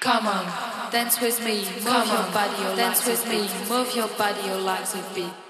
Come on, dance with me, move your body, dance with me, move your body, your legs a bit.